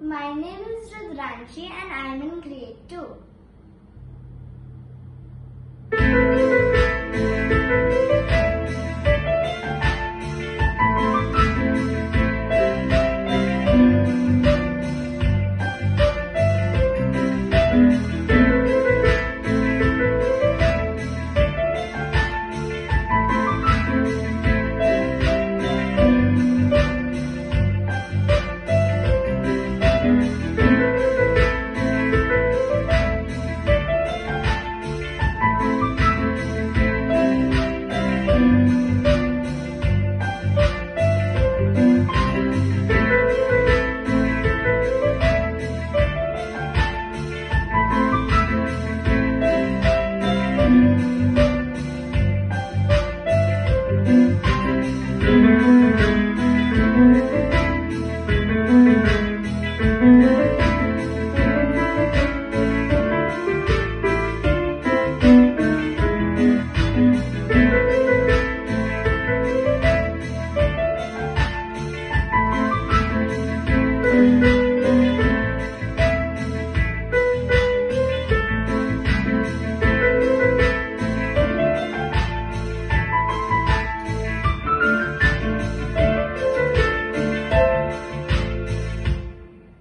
My name is Rudranshi and I am in grade 2.